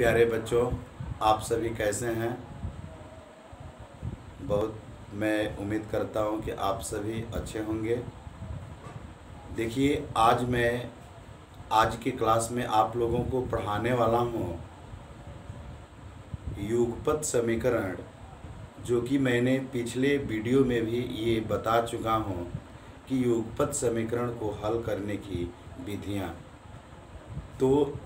प्यारे बच्चों, आप सभी कैसे हैं? बहुत, मैं उम्मीद करता हूँ कि आप सभी अच्छे होंगे। देखिए, आज मैं, आज की क्लास में आप लोगों को पढ़ाने वाला हूँ युगपत समीकरण, जो कि मैंने पिछले वीडियो में भी ये बता चुका हूँ कि युगपत समीकरण को हल करने की विधियाँ। तो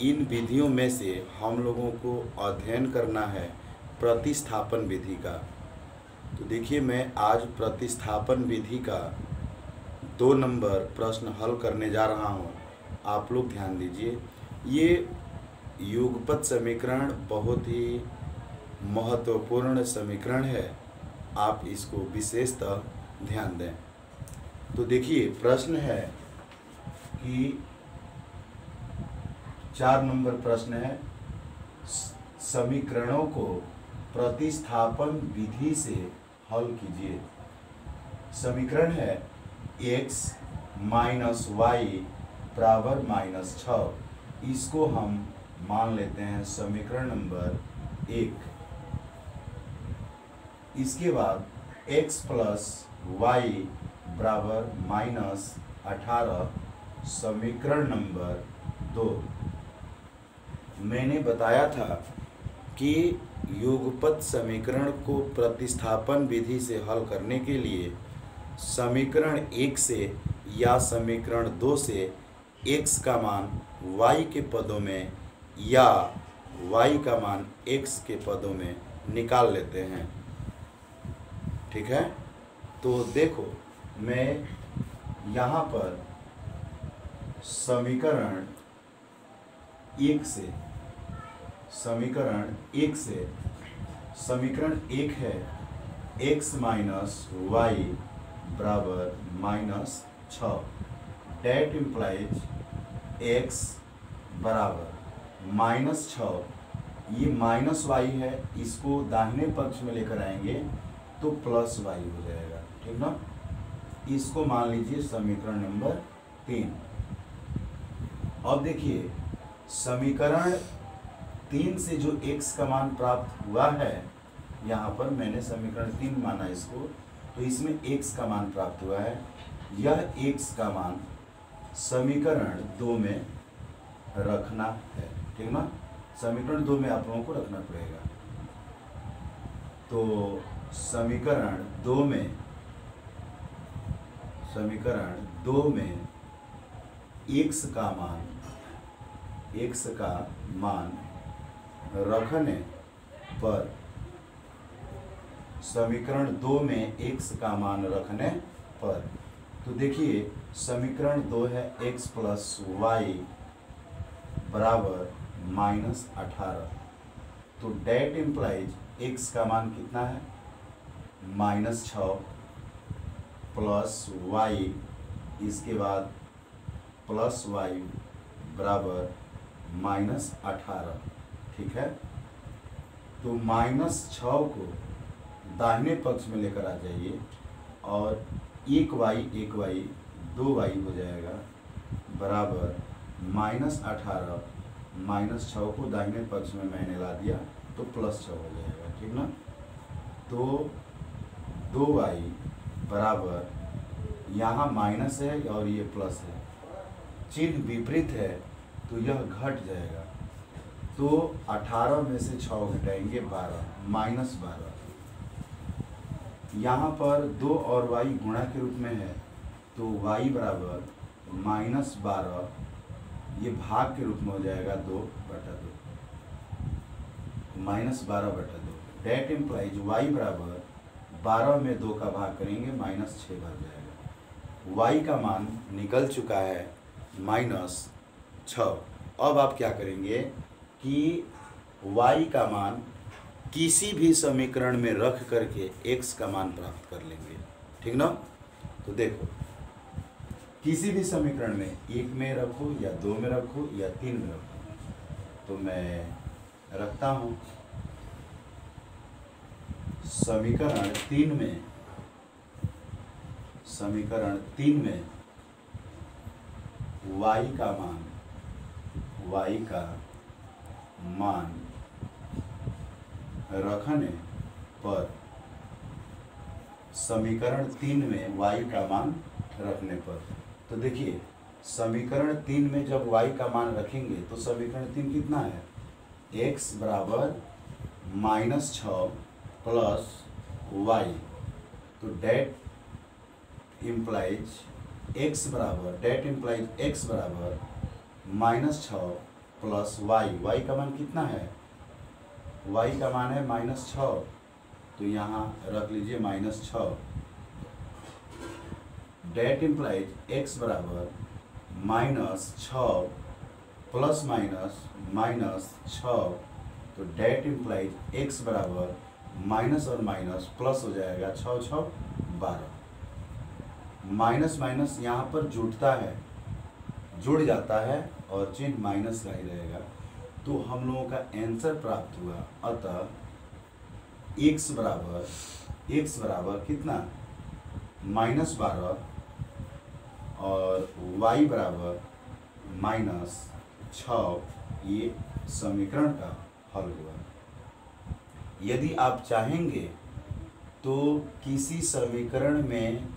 इन विधियों में से हम लोगों को अध्ययन करना है प्रतिस्थापन विधि का। तो देखिए, मैं आज प्रतिस्थापन विधि का दो नंबर प्रश्न हल करने जा रहा हूँ। आप लोग ध्यान दीजिए। ये युगपत समीकरण बहुत ही महत्वपूर्ण समीकरण है। आप इसको विशेषतः ध्यान दें। तो देखिए, प्रश्न है कि चार नंबर प्रश्न है। समीकरणों को प्रतिस्थापन विधि से हल कीजिए। समीकरण है x माइनस वाई बराबर माइनस छ। इसको हम मान लेते हैं समीकरण नंबर एक। इसके बाद x प्लस वाई बराबर माइनस अठारह समीकरण नंबर दो। मैंने बताया था कि युगपत समीकरण को प्रतिस्थापन विधि से हल करने के लिए समीकरण एक से या समीकरण दो से x का मान y के पदों में या y का मान x के पदों में निकाल लेते हैं। ठीक है? तो देखो, मैं यहाँ पर समीकरण एक से समीकरण एक से, समीकरण एक है, x माइनस वाई बराबर माइनस छ डेट इम्प्लाइज x बराबर माइनस छ ये माइनस वाई है, इसको दाहिने पक्ष में लेकर आएँगे तो प्लस वाई हो जाएगा, ठीक ना? इसको मान लीजिए समीकरण नंबर तीन। अब देखिए, समीकरण तीन से जो x का मान प्राप्त हुआ है, यहाँ पर मैंने समीकरण तीन माना इसको तो इसमें x का मान प्राप्त हुआ है। यह x का मान समीकरण दो में रखना है, ठीक ना? समीकरण दो में आप लोगों को रखना पड़ेगा। तो समीकरण दो में, समीकरण दो में x का मान, x का मान रखने पर समीकरण दो में x का मान रखने पर। तो देखिए, समीकरण दो है x प्लस वाई बराबर माइनस अठारह। तो डेट इम्प्लाइज x का मान कितना है? माइनस छ प्लस वाई इसके बाद प्लस वाई बराबर माइनस अठारह। ठीक है? तो माइनस छ को दाहिने पक्ष में लेकर आ जाइए और एक वाई एक वाई, दो वाई हो जाएगा, बराबर माइनस अठारह, माइनस छ को दाहिने पक्ष में मैंने ला दिया तो प्लस छ हो जाएगा, ठीक ना? तो दो वाई बराबर यहाँ माइनस है और ये प्लस है। चिन्ह विपरीत है तो यह घट जाएगा। तो 18 में से छ घटाएँगे 12 माइनस बारह। यहाँ पर दो और y गुणा के रूप में है तो y बराबर माइनस बारह, ये भाग के रूप में हो जाएगा दो बटा दो। माइनस बारह बटा दो। डेट इम्प्लाइज y बराबर बारह में दो का भाग करेंगे, माइनस छः बन जाएगा। y का मान निकल चुका है माइनस छ अब आप क्या करेंगे? कि y का मान किसी भी समीकरण में रख करके x का मान प्राप्त कर लेंगे। ठीक ना? तो देखो, किसी भी समीकरण में एक में रखो, या दो में रखो, या तीन में रखो। तो मैं रखता हूँ। समीकरण तीन में, समीकरण तीन में y का मान, y का मान रखने पर समीकरण तीन में वाई का मान रखने पर। तो देखिए, समीकरण तीन में जब वाई का मान रखेंगे तो समीकरण तीन कितना है? एक्स बराबर माइनस छ प्लस वाई तो डेट इम्प्लाइज एक्स बराबर डेट इम्प्लाइज एक्स बराबर माइनस छ प्लस वाई। वाई का मान कितना है? वाई का मान है माइनस छ तो यहाँ रख लीजिए माइनस छ डेट इम्प्लाइज एक्स बराबर माइनस छ प्लस माइनस माइनस छ तो डेट इम्प्लाइज एक्स बराबर माइनस और माइनस प्लस हो जाएगा छ छ बारह। माइनस माइनस यहाँ पर जुड़ता है, जुड़ जाता है और चिन्ह माइनस का ही रहेगा तो हम लोगों का आंसर प्राप्त हुआ। अतः x बराबर x बराबर कितना? माइनस बारह और y बराबर माइनस छ ये समीकरण का हल हुआ। यदि आप चाहेंगे तो किसी समीकरण में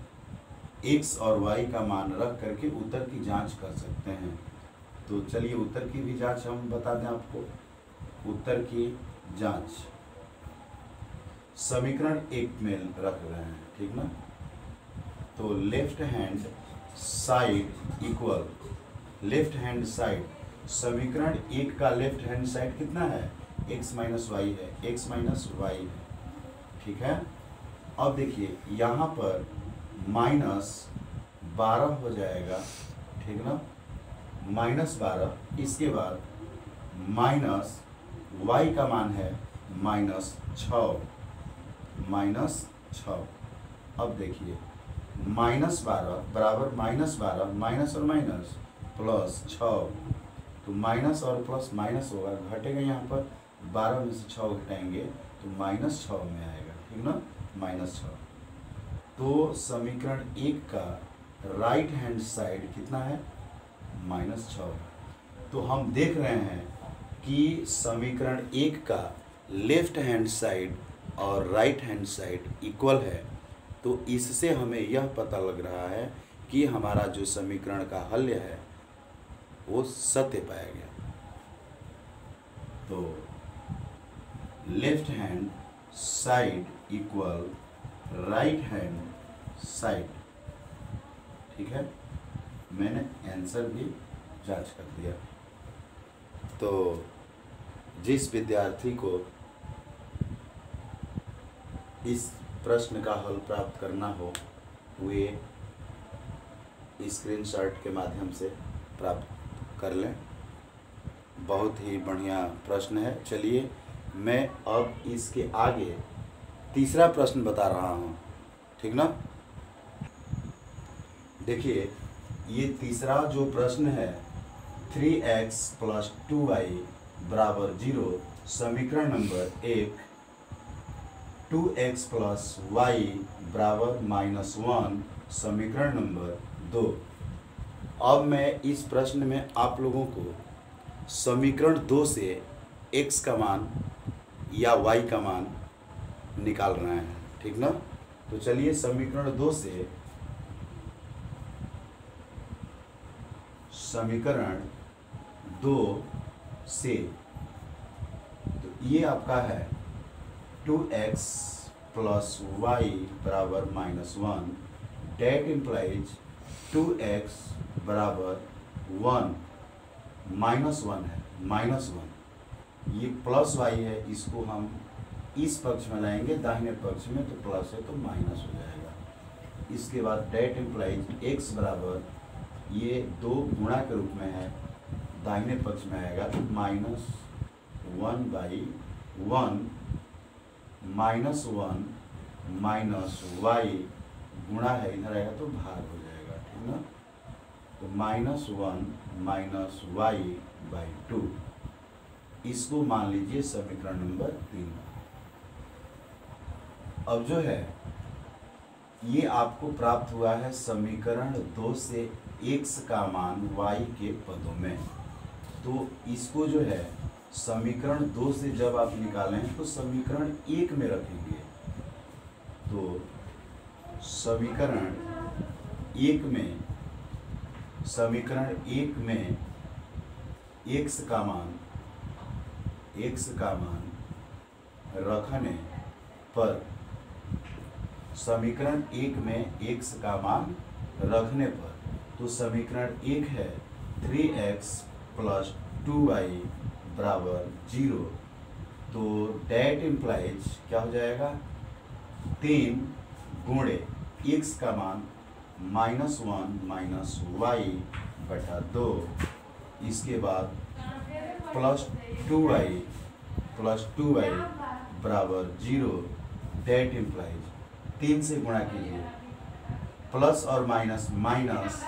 x और y का मान रख करके उत्तर की जाँच कर सकते हैं। तो चलिए उत्तर की भी जाँच हम बता दें आपको। उत्तर की जाँच। समीकरण एक में रख रहे हैं, ठीक ना? तो left hand side equal left hand side समीकरण एक का लेफ़्ट हैंड साइड कितना है? x माइनस वाई है, x माइनस वाई है, ठीक है? अब देखिए, यहाँ पर माइनस बारह हो जाएगा, ठीक ना? माइनस बारह, इसके बाद माइनस वाई का मान है माइनस छ माइनस छ अब देखिए, माइनस बारह बराबर माइनस बारह, माइनस और माइनस प्लस छ तो माइनस और प्लस माइनस होगा, घटेगा यहाँ पर, बारह में से छः घटाएँगे तो माइनस छः में आएगा, ठीक ना? माइनस छः तो समीकरण एक का राइट हैंड साइड कितना है? माइनस छ तो हम देख रहे हैं कि समीकरण एक का लेफ़्ट हैंड साइड और राइट हैंड साइड इक्वल है। तो इससे हमें यह पता लग रहा है कि हमारा जो समीकरण का हल है, वो सत्य पाया गया। तो left hand side equal right hand side, ठीक है? मैंने आंसर भी जाँच कर दिया। तो जिस विद्यार्थी को इस प्रश्न का हल प्राप्त करना हो, वे स्क्रीनशॉट के माध्यम से प्राप्त कर लें। बहुत ही बढ़िया प्रश्न है। चलिए, मैं अब इसके आगे तीसरा प्रश्न बता रहा हूँ। ठीक ना? देखिए ये तीसरा जो प्रश्न है three X plus two Y बराबर ज़ीरो समीकरण नंबर एक टू एक्स प्लस वाई बराबर माइनस वन समीकरण नंबर दो। अब मैं इस प्रश्न में आप लोगों को समीकरण दो से x का मान या y का मान निकाल रहे हैं, ठीक ना? तो चलिए समीकरण दो से समीकरण दो से। तो ये आपका है टू एक्स प्लस वाई बराबर minus one. That implies two X बराबर वन। माइनस वन है, माइनस वन। ये प्लस वाई है, इसको हम इस पक्ष में लाएँगे, दाहिने पक्ष में तो प्लस है तो माइनस हो जाएगा। इसके बाद डेट इम्प्लाइज एक्स बराबर ये दो गुणा के रूप में है, दाहिने पक्ष में आएगा minus one by one minus one minus Y गुणा है, इधर आएगा तो भाग हो जाएगा, ठीक ना? तो minus one minus Y by two इसको मान लीजिए समीकरण नंबर तीन। अब जो है, ये आपको प्राप्त हुआ है समीकरण दो से x का मान y के पदों में। तो इसको जो है, समीकरण दो से जब आप निकालें तो समीकरण एक में रखेंगे। तो समीकरण एक में, समीकरण एक में एक्स का मान एक्स का मान रखने पर समीकरण एक में एक्स का मान रखने पर तो समीकरण एक है three X plus two Y बराबर ज़ीरो तो डेट इम्प्लाइज क्या हो जाएगा? तीन गुणे एक्स का मान माइनस वन माइनस वाई बटा दो. इसके बाद plus two Y plus two Y बराबर ज़ीरो डेट इम्प्लाइज तीन से गुणा कीजिए. प्लस और माइनस माइनस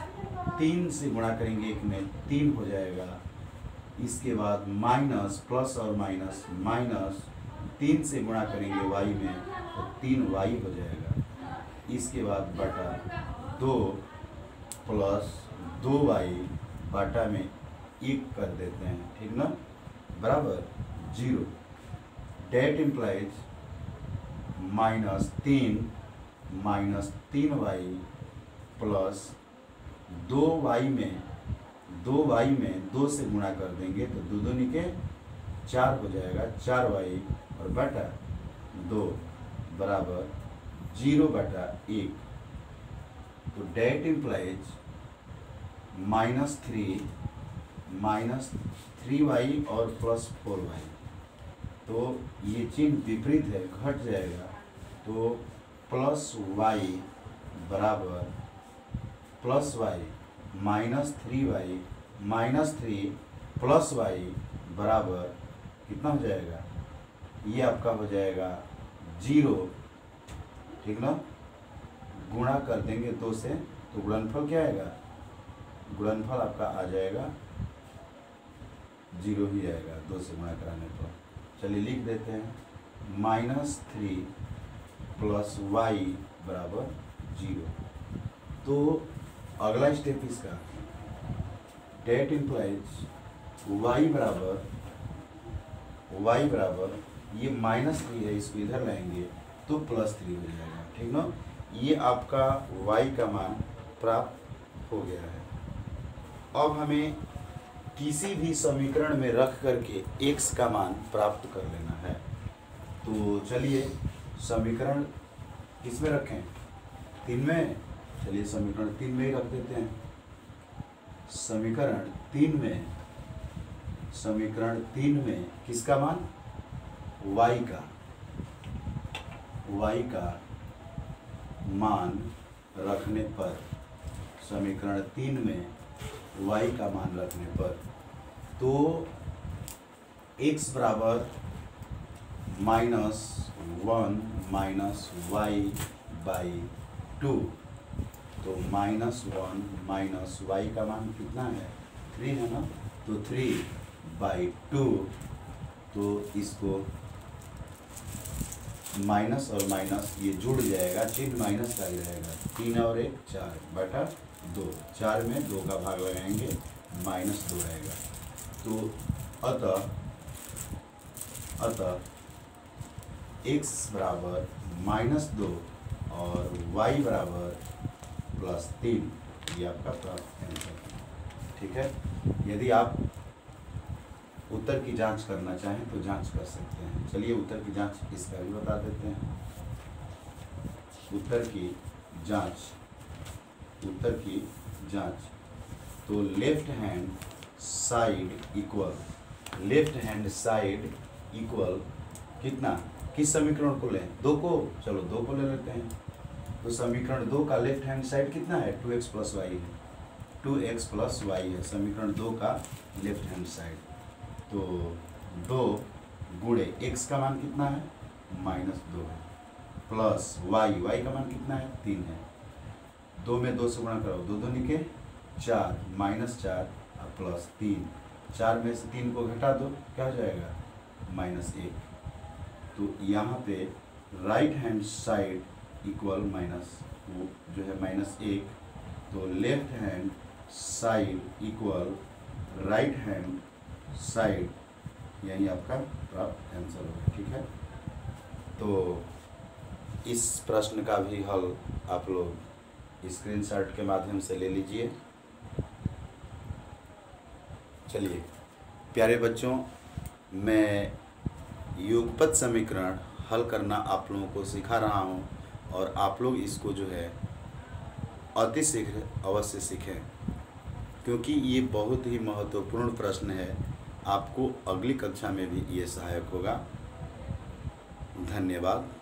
तीन से गुणा करेंगे, एक में तीन हो जाएगा। इसके बाद माइनस, प्लस और माइनस माइनस तीन से गुणा करेंगे वाई में तो तीन वाई हो जाएगा। इसके बाद बटा दो प्लस दो वाई बाटा में एक कर देते हैं, ठीक ना? बराबर ज़ीरो। डेट इम्प्लाइज माइनस तीन माइनस तीन वाई प्लस दो वाई में, दो वाई में दो से गुणा कर देंगे तो दो दो निके चार हो जाएगा, चार वाई और बटा दो बराबर ज़ीरो बटा एक। तो that implies minus three minus three y और प्लस फोर वाई। तो ये चिन्ह विपरीत है, घट जाएगा। तो प्लस वाई बराबर plus y minus three y minus three plus y बराबर कितना हो जाएगा? ये आपका हो जाएगा ज़ीरो। ठीक ना? गुणा कर देंगे दो से तो गुणनफल क्या आएगा? गुणनफल आपका आ जाएगा, ज़ीरो ही आएगा दो से गुणा कराने पर। चलिए लिख देते हैं। माइनस थ्री प्लस वाई बराबर ज़ीरो। तो अगला स्टेप इसका। डेट इम्प्लाइज वाई बराबर वाई बराबर, ये माइनस थ्री है, इसको इधर लाएँगे तो प्लस थ्री हो जाएगा, ठीक ना? ये आपका वाई का मान प्राप्त हो गया है। अब हमें किसी भी समीकरण में रख करके एक्स का मान प्राप्त कर लेना है। तो चलिए, समीकरण किसमें रखें? तीन में? चलिए समीकरण तीन में ही रख देते हैं। समीकरण तीन में, समीकरण तीन में किसका मान? y का। y का मान रखने पर, समीकरण तीन में y का मान रखने पर तो x बराबर minus one minus y by two तो माइनस वन माइनस वाई का मान कितना है? थ्री है ना? तो थ्री बाई टू तो इसको माइनस और माइनस ये जुड़ जाएगा चिन्ह माइनस का ही रहेगा। तीन और एक, चार, बटा दो। चार में दो का भाग लगाएँगे माइनस दो रहेगा। तो अतः अतः एक्स बराबर माइनस दो और वाई बराबर प्लस तीन, ये आपका प्राप्त आंसर ठीक है? यदि आप उत्तर की जाँच करना चाहें तो जाँच कर सकते हैं। चलिए उत्तर की जाँच इसका भी बता देते हैं। उत्तर की जाँच, उत्तर की जाँच। तो left hand side equal left hand side equal कितना? किस समीकरण को लें? दो को? चलो दो को ले लेते हैं। तो समीकरण दो का लेफ़्ट हैंड साइड कितना है? टू एक्स प्लस वाई है। टू एक्स प्लस वाई है। समीकरण दो का लेफ़्ट हैंड साइड तो दो गुड़े एक्स का मान कितना है? माइनस दो है। प्लस वाई वाई का मान कितना है? तीन है। दो में दो से गुणा करो। दो दो निके चार माइनस चार, और प्लस तीन। चार में से तीन को घटा दो, क्या हो जाएगा? माइनस एक। तो यहाँ पे right hand side equal minus वो जो है माइनस एक तो left hand side equal right hand side यही आपका प्राप्त आंसर होगा, ठीक है? तो इस प्रश्न का भी हल आप लोग स्क्रीनशॉट के माध्यम से ले लीजिए। चलिए, प्यारे बच्चों, मैं युगपत समीकरण हल करना आप लोगों को सिखा रहा हूँ। और आप लोग इसको जो है अति शीघ्र अवश्य सीखें। क्योंकि ये बहुत ही महत्वपूर्ण प्रश्न है। आपको अगली कक्षा में भी ये सहायक होगा। धन्यवाद।